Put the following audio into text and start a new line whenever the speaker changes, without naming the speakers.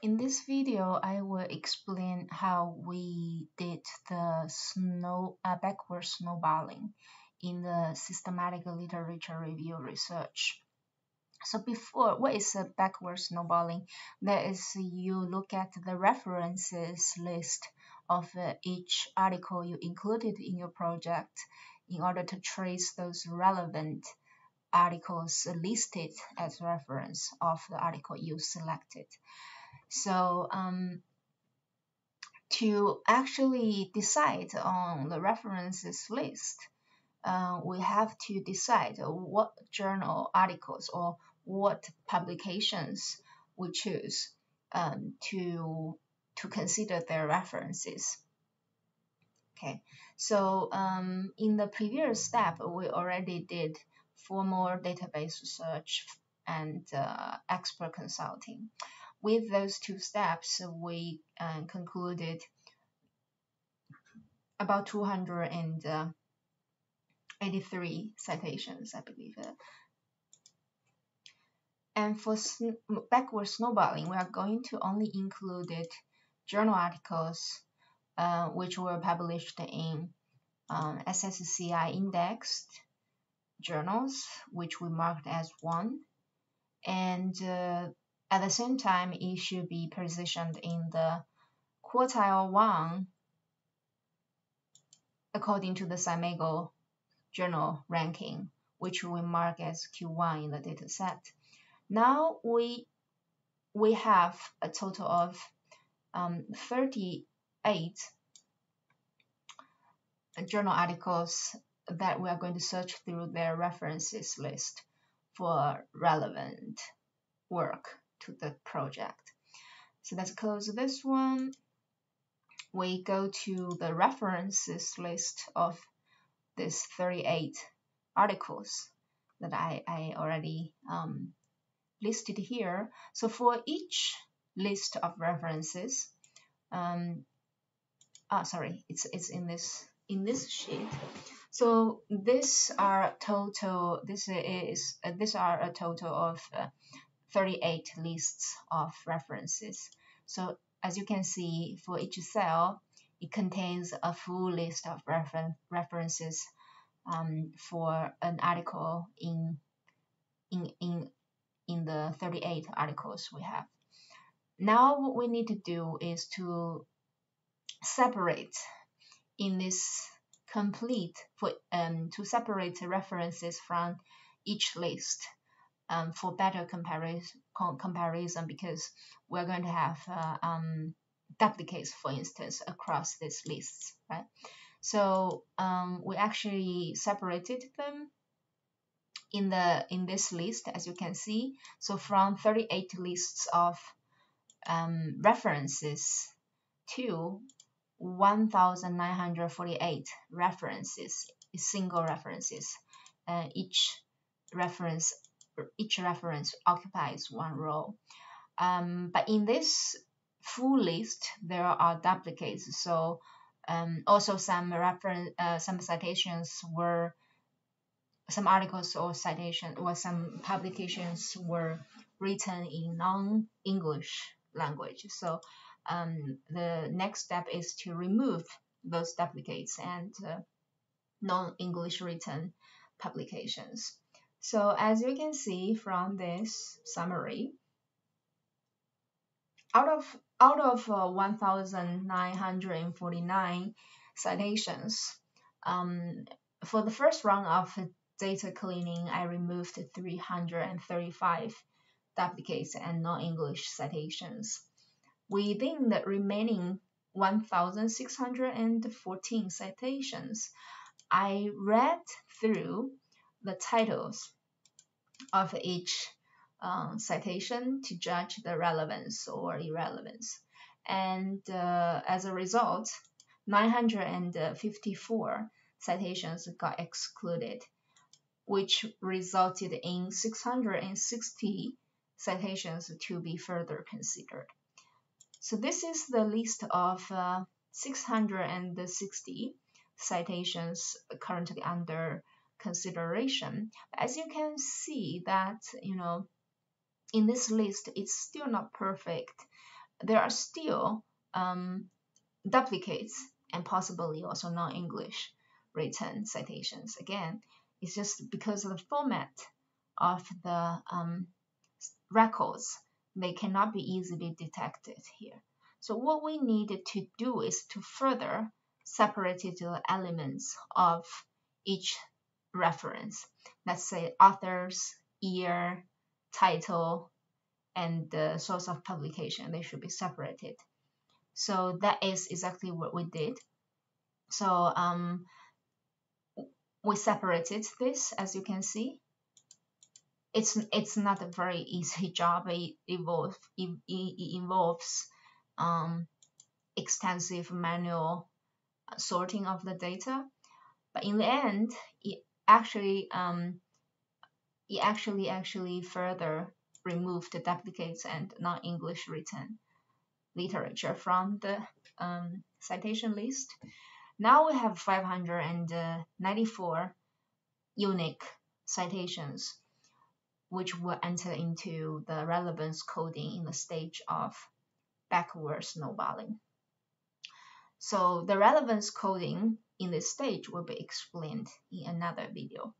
In this video, I will explain how we did the snow uh, backward snowballing in the systematic literature review research. So before, what is a backward snowballing? That is, you look at the references list of uh, each article you included in your project in order to trace those relevant articles listed as reference of the article you selected. So um, to actually decide on the references list, uh, we have to decide what journal articles or what publications we choose um, to to consider their references. Okay, so um, in the previous step, we already did formal database research and uh, expert consulting with those two steps, we uh, concluded about 283 citations, I believe. And for sn backward snowballing, we are going to only include journal articles uh, which were published in um, SSCI indexed journals, which we marked as one, and uh, at the same time, it should be positioned in the quartile 1 according to the SCImago journal ranking, which we mark as Q1 in the dataset. Now we we have a total of um, 38 journal articles that we are going to search through their references list for relevant work to the project. So let's close this one. We go to the references list of this 38 articles that I, I already um, listed here. So for each list of references, um, ah, sorry, it's, it's in this in this sheet. So these are total. This is uh, these are a total of uh, 38 lists of references. So as you can see, for each cell, it contains a full list of refer references um, for an article in, in, in, in the 38 articles we have. Now what we need to do is to separate in this complete for um, to separate the references from each list um, for better comparison, comparison because we're going to have uh, um, duplicates, for instance, across these lists, right? So um, we actually separated them in the in this list, as you can see. So from 38 lists of um, references to 1,948 references, single references. Uh, each reference each reference occupies one row. Um, but in this full list, there are duplicates. So um, also some reference, uh, some citations were, some articles or citation or some publications were written in non-English language. So um, the next step is to remove those duplicates and uh, non-English written publications. So as you can see from this summary, out of out of uh, 1,949 citations, um, for the first round of data cleaning, I removed 335 duplicates and non-English citations. Within the remaining 1,614 citations, I read through the titles of each um, citation to judge the relevance or irrelevance. And uh, as a result, 954 citations got excluded, which resulted in 660 citations to be further considered. So this is the list of uh, 660 citations currently under consideration. As you can see that, you know, in this list, it's still not perfect. there are still um, duplicates and possibly also non-English written citations. Again, it's just because of the format of the um, records, they cannot be easily detected here. So what we needed to do is to further separate the elements of each reference. Let's say authors, year, title, and the source of publication. They should be separated. So that is exactly what we did. So um, we separated this, as you can see. It's it's not a very easy job. It involves it, it involves um, extensive manual sorting of the data, but in the end, it actually um, it actually actually further removed the duplicates and non-English written literature from the um, citation list. Now we have 594 unique citations, which will enter into the relevance coding in the stage of backwards snowballing. So the relevance coding in this stage will be explained in another video.